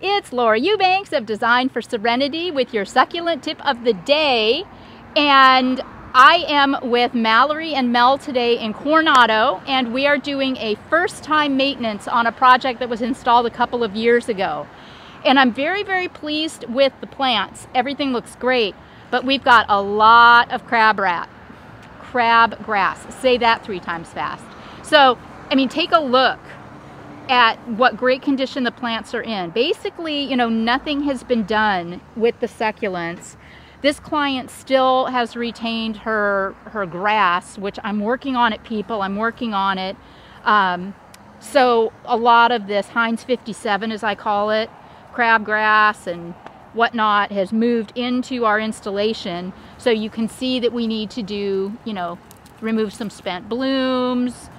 It's Laura Eubanks of Design for Serenity with your succulent tip of the day. And I am with Mallory and Mel today in Coronado, and we are doing a first time maintenance on a project that was installed a couple of years ago. And I'm very, very pleased with the plants. Everything looks great, but we've got a lot of crab rat, crab grass. Say that three times fast. So, I mean, take a look at what great condition the plants are in. Basically, you know, nothing has been done with the succulents. This client still has retained her, her grass, which I'm working on it, people. I'm working on it. Um, so a lot of this Heinz 57, as I call it, crabgrass and whatnot has moved into our installation. So you can see that we need to do, you know, remove some spent blooms,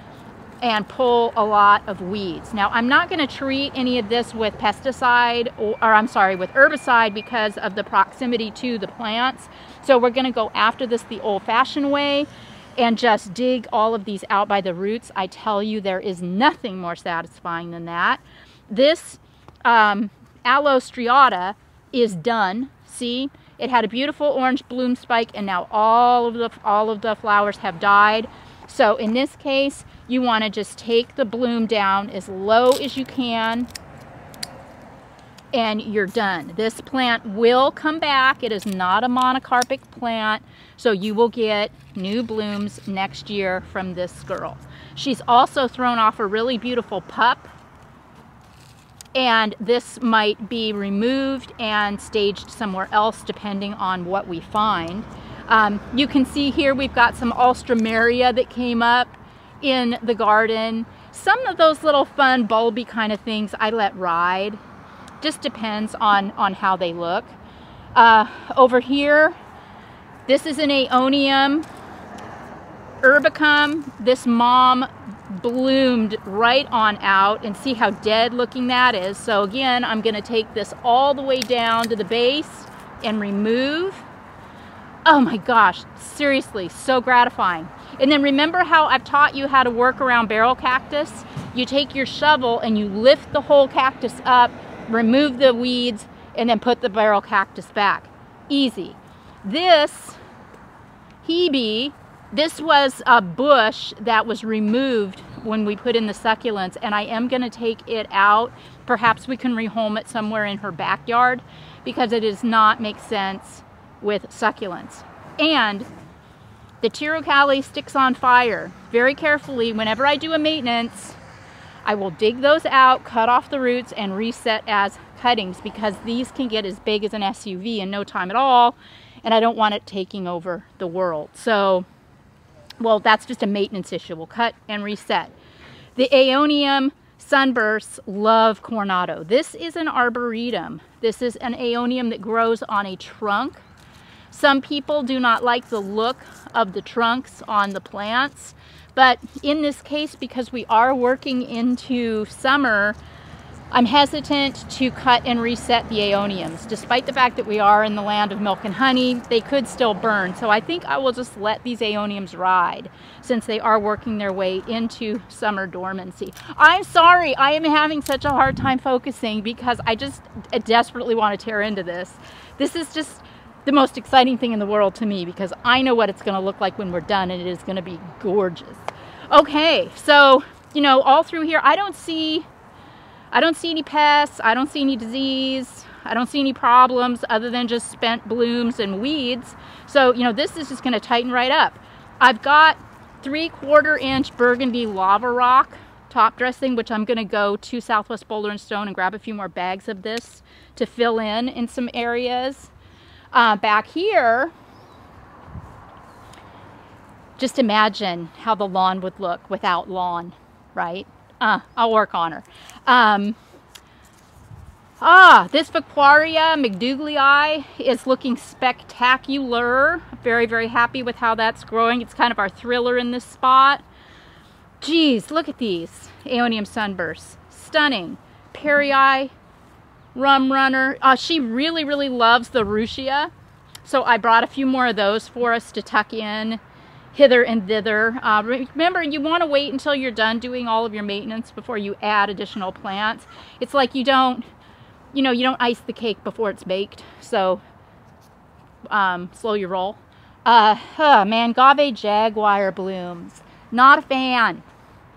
and pull a lot of weeds. Now I'm not going to treat any of this with pesticide or, or, I'm sorry with herbicide because of the proximity to the plants. So we're going to go after this the old-fashioned way and just dig all of these out by the roots. I tell you there is nothing more satisfying than that. This um, aloe striata is done. See, it had a beautiful orange bloom spike and now all of the all of the flowers have died. So in this case, you want to just take the bloom down as low as you can and you're done. This plant will come back. It is not a monocarpic plant, so you will get new blooms next year from this girl. She's also thrown off a really beautiful pup, and this might be removed and staged somewhere else depending on what we find. Um, you can see here we've got some Alstroemeria that came up in the garden. Some of those little fun bulby kind of things I let ride. Just depends on, on how they look. Uh, over here, this is an Aeonium Urbicum. This mom bloomed right on out and see how dead looking that is. So again, I'm gonna take this all the way down to the base and remove oh my gosh, seriously, so gratifying. And then remember how I've taught you how to work around barrel cactus? You take your shovel and you lift the whole cactus up, remove the weeds, and then put the barrel cactus back. Easy. This Hebe, this was a bush that was removed when we put in the succulents and I am going to take it out. Perhaps we can rehome it somewhere in her backyard because it does not make sense with succulents. And the Tirucalli sticks on fire. Very carefully, whenever I do a maintenance, I will dig those out, cut off the roots, and reset as cuttings because these can get as big as an SUV in no time at all, and I don't want it taking over the world. So, well, that's just a maintenance issue. We'll cut and reset. The Aeonium sunbursts love Coronado. This is an arboreum. This is an Aeonium that grows on a trunk some people do not like the look of the trunks on the plants, but in this case, because we are working into summer, I'm hesitant to cut and reset the aeoniums. Despite the fact that we are in the land of milk and honey, they could still burn. So I think I will just let these aeoniums ride since they are working their way into summer dormancy. I'm sorry, I am having such a hard time focusing because I just desperately want to tear into this. This is just, the most exciting thing in the world to me because I know what it's going to look like when we're done and it is going to be gorgeous. Okay, so, you know, all through here, I don't see, I don't see any pests, I don't see any disease, I don't see any problems other than just spent blooms and weeds. So, you know, this is just going to tighten right up. I've got three quarter inch burgundy lava rock top dressing, which I'm going to go to Southwest Boulder and Stone and grab a few more bags of this to fill in in some areas. Uh, back here, just imagine how the lawn would look without lawn, right? Uh, I'll work on her. Um, ah, this Fouquieria macdougalii is looking spectacular. Very, very happy with how that's growing. It's kind of our thriller in this spot. Geez, look at these Aeonium sunbursts. Stunning. Perryi rum runner. Uh, she really, really loves the Ruschia. So I brought a few more of those for us to tuck in hither and thither. Uh, remember, you want to wait until you're done doing all of your maintenance before you add additional plants. It's like you don't you know, you don't ice the cake before it's baked. So um, slow your roll. Uh, huh, Mangave Jaguar blooms. Not a fan.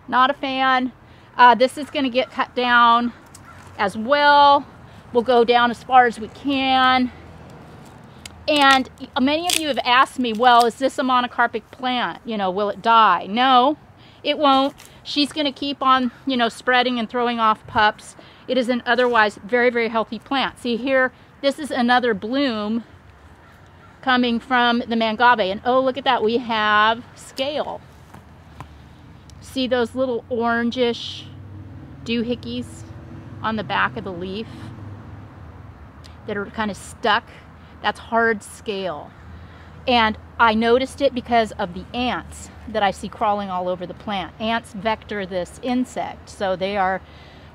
Not a fan. Uh, this is going to get cut down as well. We'll go down as far as we can. And many of you have asked me, well, is this a monocarpic plant? You know, will it die? No, it won't. She's going to keep on, you know, spreading and throwing off pups. It is an otherwise very, very healthy plant. See here, this is another bloom coming from the mangave. And oh, look at that. We have scale. See those little orangish doohickeys on the back of the leaf that are kind of stuck? That's hard scale. And I noticed it because of the ants that I see crawling all over the plant. Ants vector this insect. So they are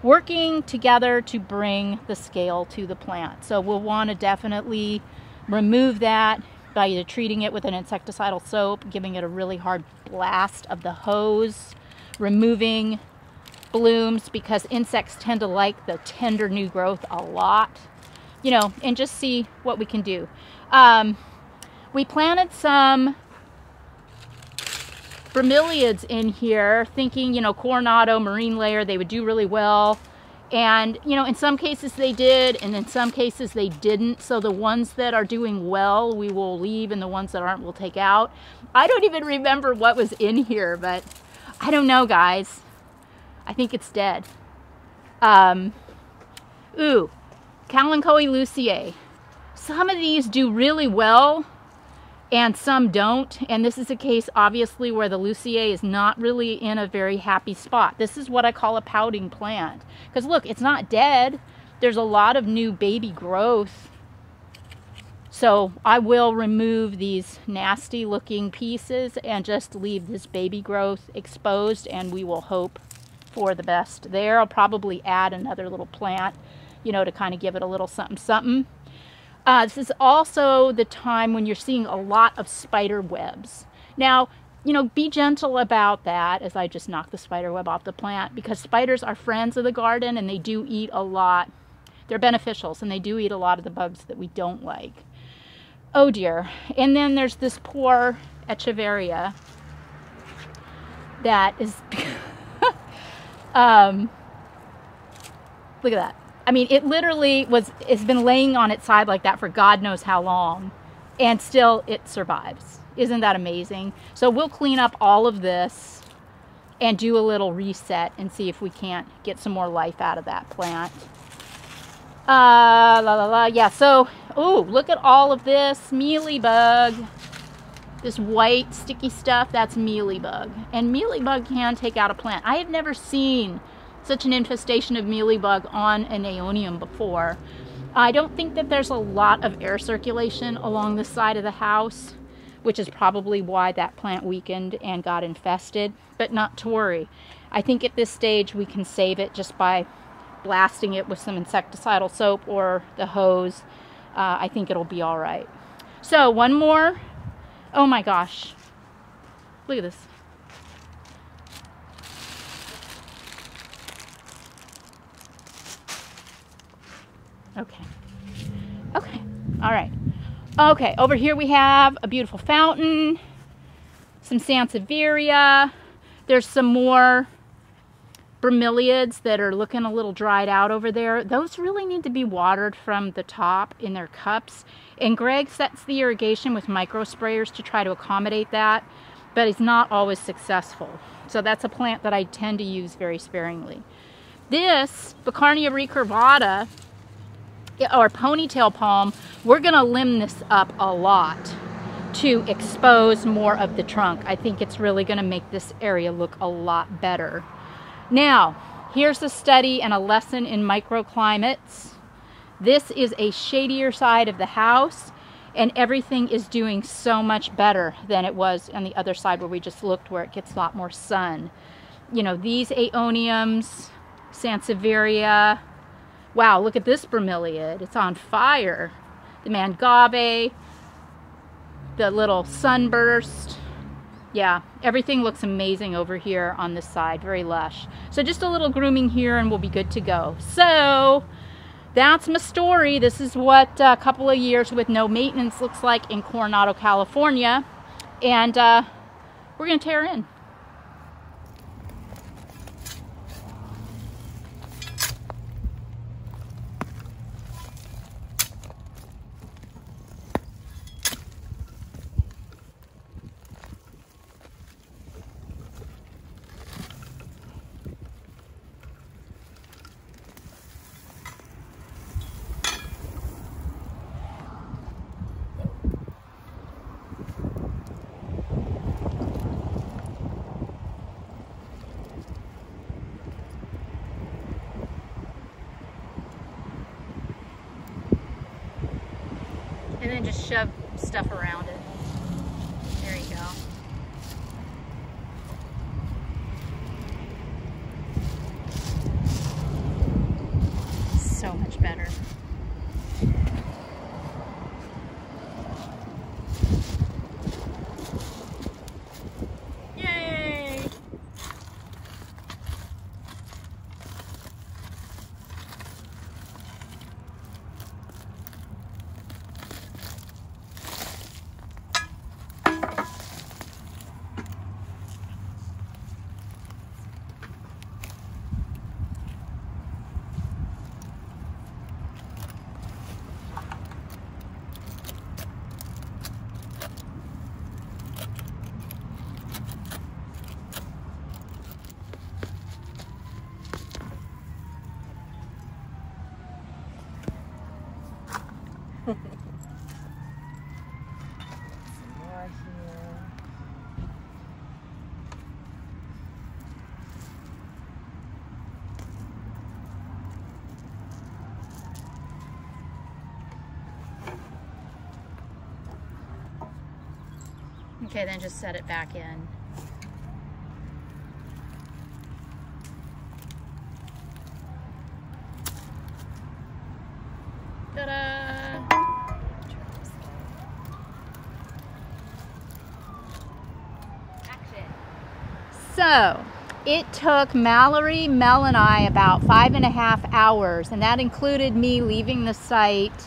working together to bring the scale to the plant. So we'll want to definitely remove that by either treating it with an insecticidal soap, giving it a really hard blast of the hose, removing blooms because insects tend to like the tender new growth a lot, you know, and just see what we can do. Um, we planted some bromeliads in here thinking, you know, Coronado, marine layer, they would do really well. And, you know, in some cases they did, and in some cases they didn't. So the ones that are doing well, we will leave, and the ones that aren't, we'll take out. I don't even remember what was in here, but I don't know, guys. I think it's dead. Um, ooh, Kalanchoe luciae. Some of these do really well, and some don't. And this is a case, obviously, where the Luciae is not really in a very happy spot. This is what I call a pouting plant. Because look, it's not dead. There's a lot of new baby growth. So I will remove these nasty looking pieces and just leave this baby growth exposed and we will hope for the best there. I'll probably add another little plant, you know, to kind of give it a little something something. Uh, this is also the time when you're seeing a lot of spider webs. Now, you know, be gentle about that as I just knock the spider web off the plant because spiders are friends of the garden and they do eat a lot. They're beneficials and they do eat a lot of the bugs that we don't like. Oh dear. And then there's this poor Echeveria that is, um, look at that. I mean, it literally was, it's been laying on its side like that for God knows how long, and still it survives. Isn't that amazing? So we'll clean up all of this and do a little reset and see if we can't get some more life out of that plant. Uh, la la la, yeah, so, oh, look at all of this mealybug. This white sticky stuff, that's mealybug. And mealybug can take out a plant. I have never seen such an infestation of mealybug on an aeonium before. I don't think that there's a lot of air circulation along the side of the house, which is probably why that plant weakened and got infested, but not to worry. I think at this stage we can save it just by blasting it with some insecticidal soap or the hose. Uh, I think it'll be all right. So one more. Oh my gosh. Look at this. Okay. Okay. All right. Okay, over here we have a beautiful fountain, some Sansevieria. There's some more bromeliads that are looking a little dried out over there. Those really need to be watered from the top in their cups. And Greg sets the irrigation with micro sprayers to try to accommodate that, but he's not always successful. So that's a plant that I tend to use very sparingly. This, Beaucarnea recurvata, or ponytail palm, we're gonna limb this up a lot to expose more of the trunk. I think it's really gonna make this area look a lot better. Now, here's a study and a lesson in microclimates. This is a shadier side of the house and everything is doing so much better than it was on the other side where we just looked where it gets a lot more sun. You know, these aeoniums, Sansevieria, Wow, look at this bromeliad. It's on fire. The mangave, the little sunburst. Yeah, everything looks amazing over here on this side. Very lush. So just a little grooming here and we'll be good to go. So that's my story. This is what a couple of years with no maintenance looks like in Coronado, California. And uh, we're going to tear in. and then just shove stuff around it. There you go. So much better. Okay, then just set it back in. So, it took Mallory, Mel, and I about five and a half hours, and that included me leaving the site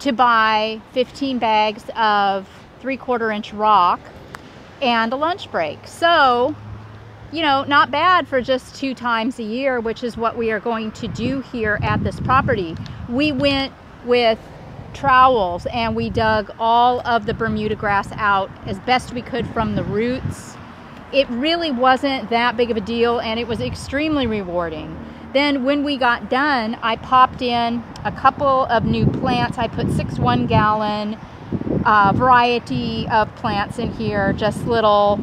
to buy 15 bags of three quarter inch rock and a lunch break. So, you know, not bad for just two times a year, which is what we are going to do here at this property. We went with trowels and we dug all of the Bermuda grass out as best we could from the roots it really wasn't that big of a deal and it was extremely rewarding. Then when we got done, I popped in a couple of new plants. I put six one gallon uh, variety of plants in here, just little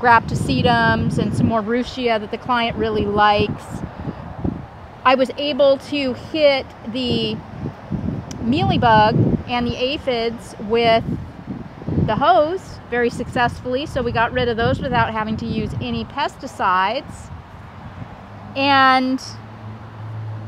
graptosedums and some more ruschia that the client really likes. I was able to hit the mealybug and the aphids with the hose very successfully. So we got rid of those without having to use any pesticides. And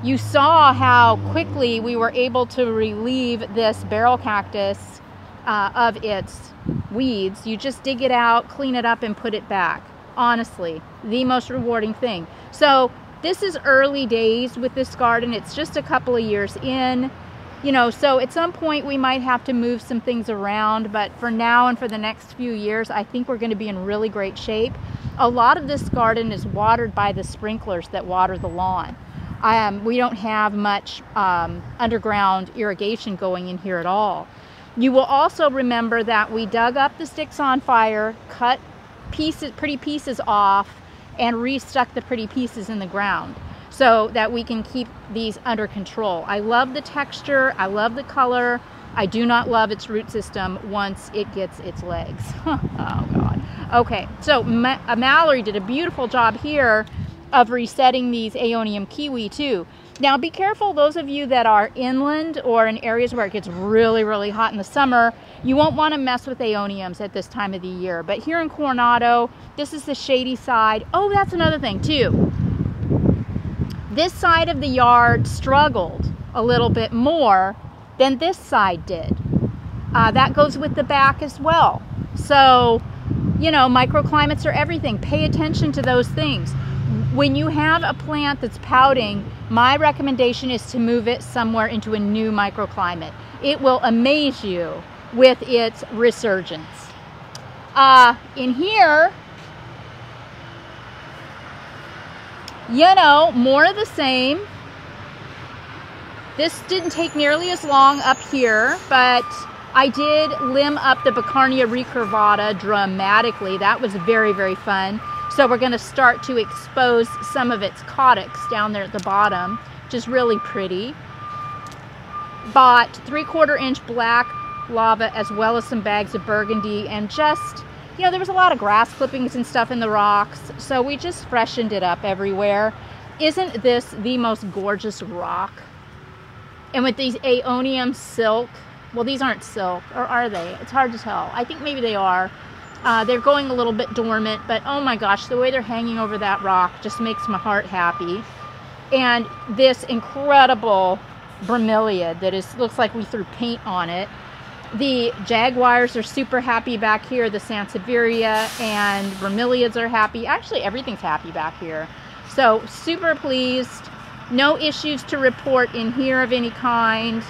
you saw how quickly we were able to relieve this barrel cactus uh, of its weeds. You just dig it out, clean it up, and put it back. Honestly, the most rewarding thing. So this is early days with this garden. It's just a couple of years in you know, so at some point we might have to move some things around, but for now and for the next few years, I think we're going to be in really great shape. A lot of this garden is watered by the sprinklers that water the lawn. Um, we don't have much um, underground irrigation going in here at all. You will also remember that we dug up the sticks on fire, cut pieces, pretty pieces off, and restuck the pretty pieces in the ground so that we can keep these under control. I love the texture, I love the color. I do not love its root system once it gets its legs. oh God. Okay, so Ma uh, Mallory did a beautiful job here of resetting these Aeonium kiwi too. Now be careful, those of you that are inland or in areas where it gets really, really hot in the summer, you won't want to mess with Aeoniums at this time of the year. But here in Coronado, this is the shady side. Oh, that's another thing too this side of the yard struggled a little bit more than this side did. Uh, that goes with the back as well. So, you know, microclimates are everything. Pay attention to those things. When you have a plant that's pouting, my recommendation is to move it somewhere into a new microclimate. It will amaze you with its resurgence. Uh, in here, you know, more of the same. This didn't take nearly as long up here, but I did limb up the Beaucarnea recurvata dramatically. That was very, very fun. So we're gonna start to expose some of its caudex down there at the bottom, which is really pretty. Bought three quarter inch black lava as well as some bags of burgundy and just, you know, there was a lot of grass clippings and stuff in the rocks. So we just freshened it up everywhere. Isn't this the most gorgeous rock? And with these Aeonium silk, well, these aren't silk, or are they? It's hard to tell. I think maybe they are. Uh, they're going a little bit dormant, but oh my gosh, the way they're hanging over that rock just makes my heart happy. And this incredible bromeliad that is looks like we threw paint on it. The jaguars are super happy back here. The sansevieria and bromeliads are happy. Actually, everything's happy back here. So super pleased. No issues to report in here of any kind.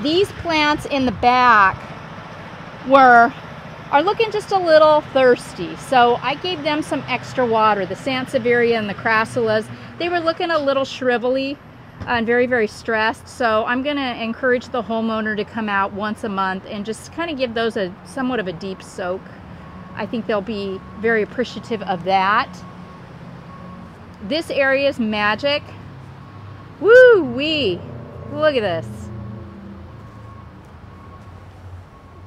These plants in the back were are looking just a little thirsty. So I gave them some extra water. The Sansevieria and the crassulas, they were looking a little shrivelly and very, very stressed. So I'm gonna encourage the homeowner to come out once a month and just kind of give those a somewhat of a deep soak. I think they'll be very appreciative of that. This area is magic. Woo wee! Look at this.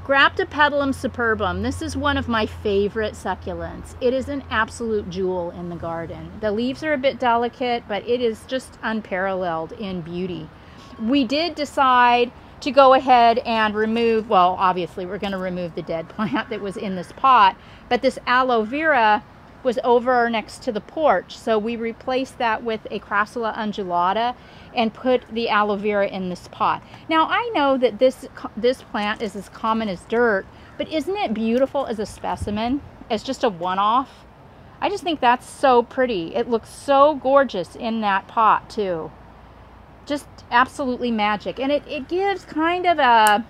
Graptopetalum superbum. This is one of my favorite succulents. It is an absolute jewel in the garden. The leaves are a bit delicate, but it is just unparalleled in beauty. We did decide to go ahead and remove, well, obviously we're going to remove the dead plant that was in this pot, but this aloe vera was over next to the porch. So we replaced that with a Crassula undulata and put the aloe vera in this pot. Now I know that this, this plant is as common as dirt, but isn't it beautiful as a specimen, as just a one-off? I just think that's so pretty. It looks so gorgeous in that pot too. Just absolutely magic. And it, it gives kind of a,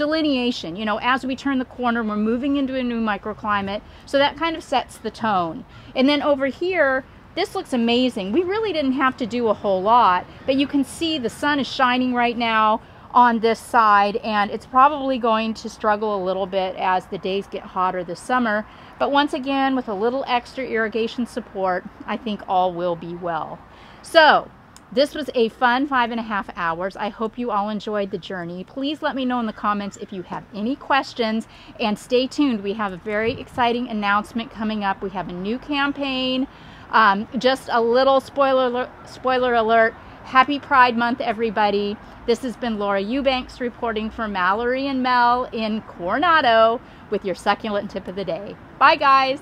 delineation. You know, as we turn the corner, we're moving into a new microclimate. So that kind of sets the tone. And then over here, this looks amazing. We really didn't have to do a whole lot, but you can see the sun is shining right now on this side and it's probably going to struggle a little bit as the days get hotter this summer. But once again, with a little extra irrigation support, I think all will be well. So this was a fun five and a half hours. I hope you all enjoyed the journey. Please let me know in the comments if you have any questions and stay tuned. We have a very exciting announcement coming up. We have a new campaign. Um, just a little spoiler spoiler alert. Happy Pride Month, everybody. This has been Laura Eubanks reporting for Mallory and Mel in Coronado with your succulent tip of the day. Bye, guys.